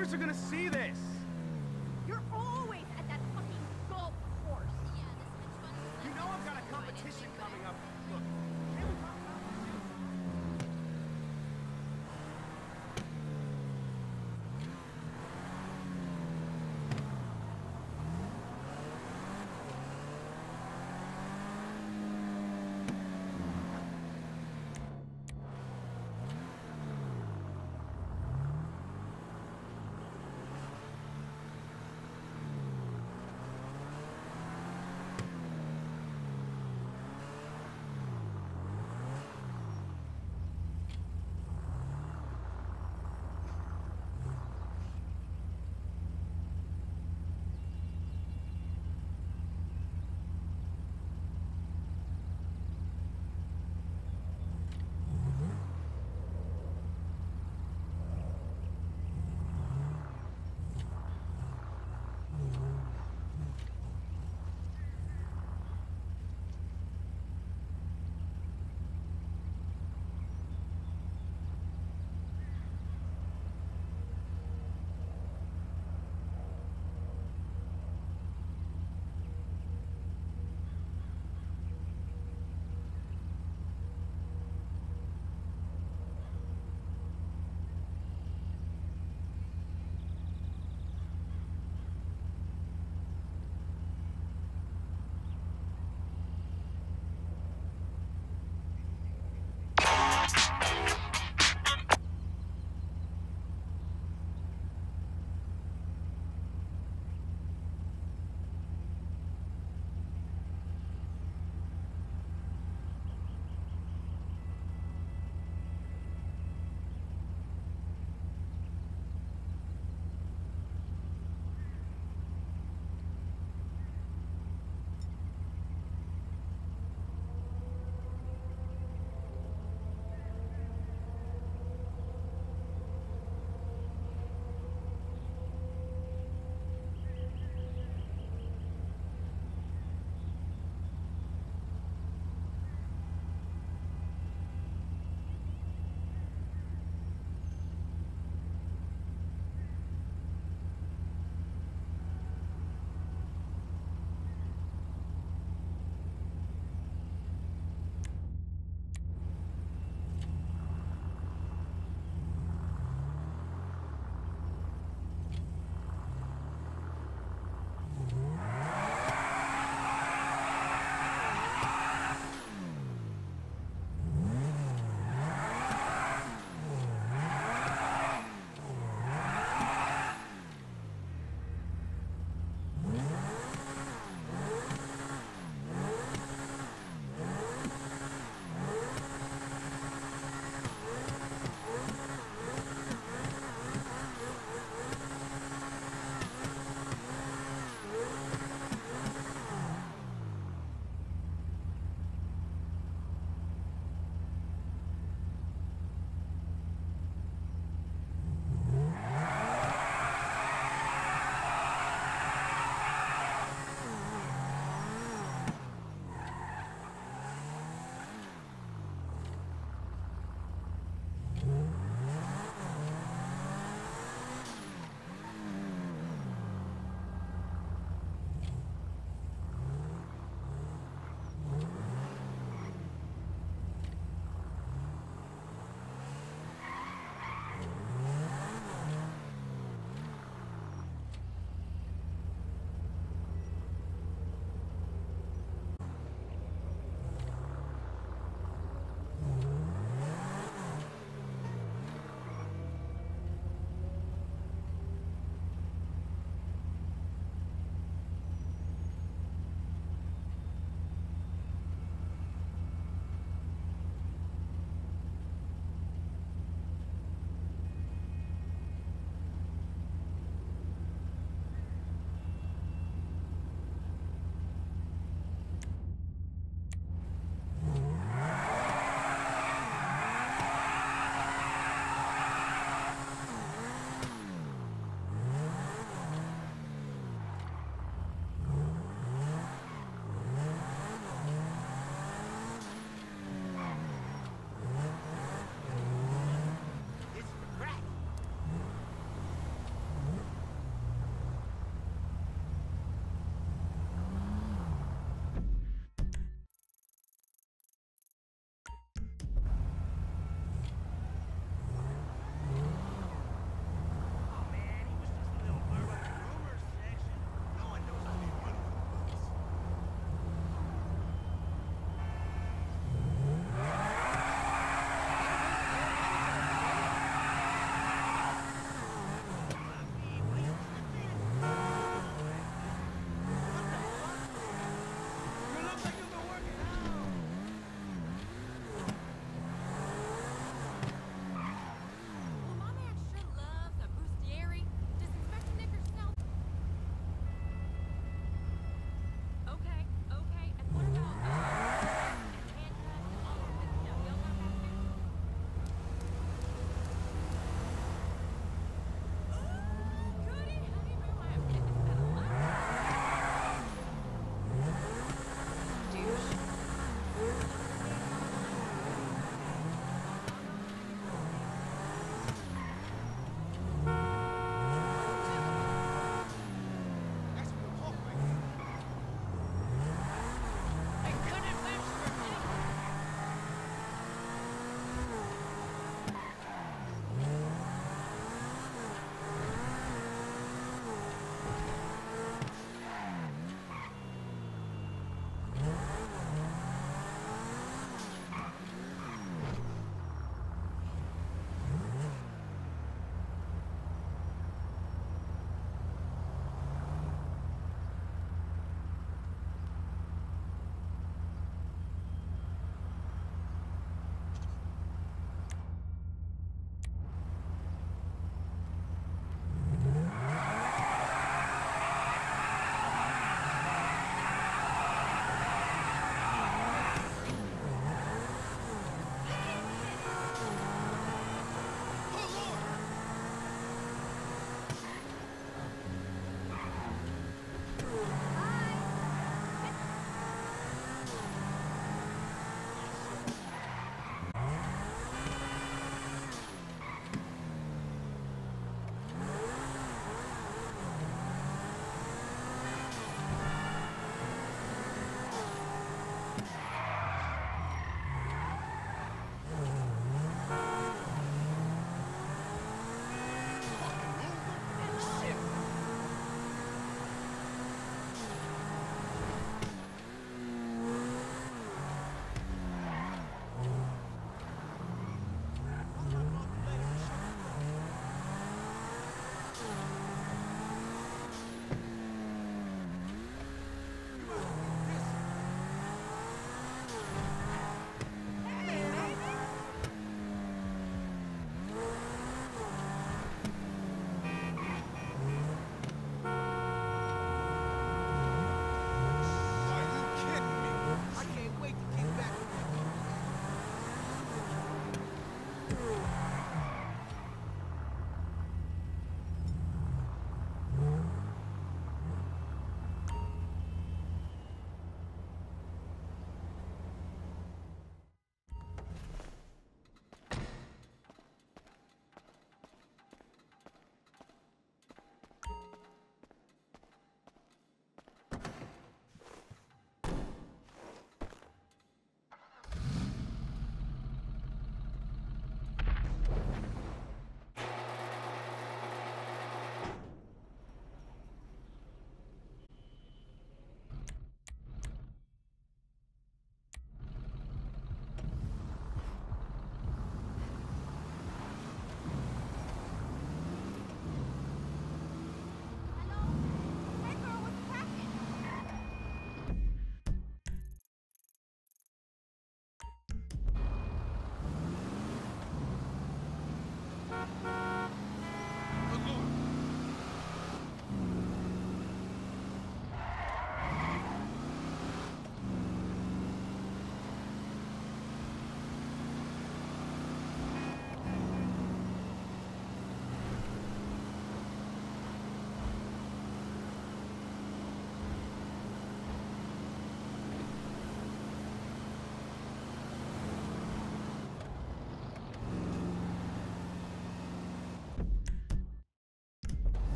neighbors are gonna see this.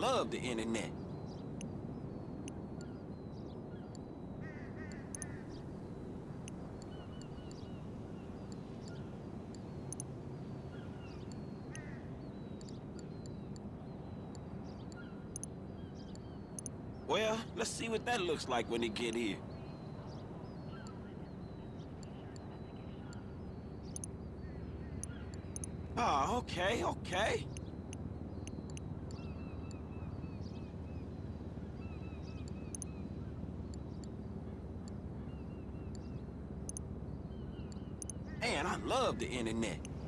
Love the internet. Well, let's see what that looks like when they get here. Ah, okay, okay. The internet.